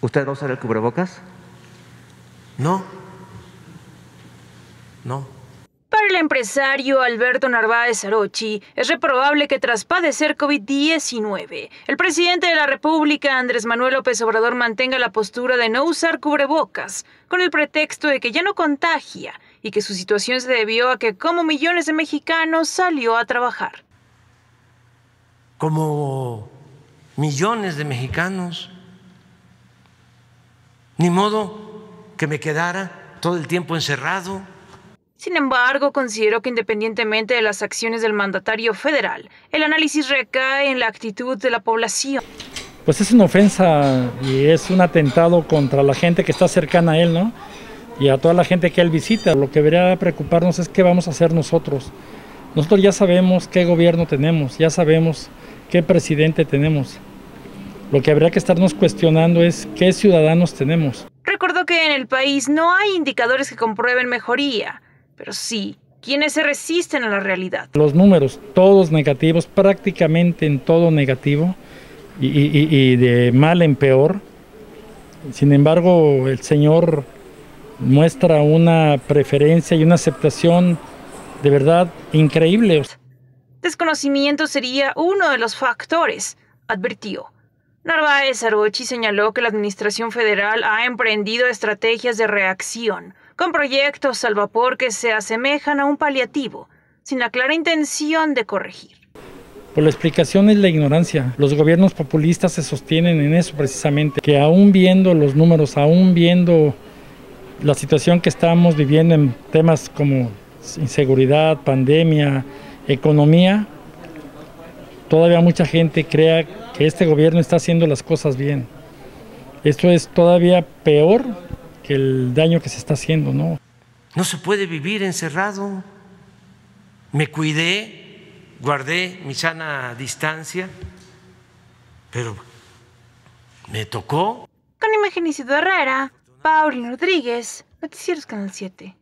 ¿Usted va a usar el cubrebocas? No. No. Para el empresario Alberto Narváez Arochi, es reprobable que tras padecer COVID-19, el presidente de la República, Andrés Manuel López Obrador, mantenga la postura de no usar cubrebocas, con el pretexto de que ya no contagia y que su situación se debió a que, como millones de mexicanos, salió a trabajar. Como millones de mexicanos. Ni modo que me quedara todo el tiempo encerrado. Sin embargo, considero que independientemente de las acciones del mandatario federal, el análisis recae en la actitud de la población. Pues es una ofensa y es un atentado contra la gente que está cercana a él, ¿no? Y a toda la gente que él visita. Lo que debería preocuparnos es qué vamos a hacer nosotros. Nosotros ya sabemos qué gobierno tenemos, ya sabemos qué presidente tenemos. Lo que habría que estarnos cuestionando es qué ciudadanos tenemos. Recordó que en el país no hay indicadores que comprueben mejoría pero sí quienes se resisten a la realidad. Los números, todos negativos, prácticamente en todo negativo y, de mal en peor. Sin embargo, el Señor muestra una preferencia y una aceptación de verdad increíble. Desconocimiento sería uno de los factores, advirtió. Narváez Arochi señaló que la Administración Federal ha emprendido estrategias de reacción con proyectos al vapor que se asemejan a un paliativo, sin la clara intención de corregir. Por la explicación es la ignorancia. Los gobiernos populistas se sostienen en eso precisamente, que aún viendo los números, aún viendo la situación que estamos viviendo en temas como inseguridad, pandemia, economía, todavía mucha gente crea que este gobierno está haciendo las cosas bien. Esto es todavía peor que el daño que se está haciendo, ¿no? No se puede vivir encerrado. Me cuidé, guardé mi sana distancia, pero me tocó. Con imagen Isidro Herrera, Paulino Rodríguez, Noticieros Canal 7.